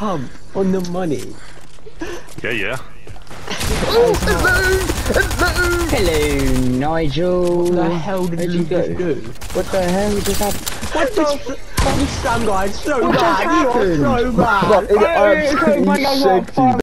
pump on the money. Yeah, yeah. Oh, Hello, Hello! Hello, Nigel. What the hell did Where'd you you go? just do? What the hell just happened? What the I'm some guys so What bad. You're so bad. But it Oh, absolutely it's like,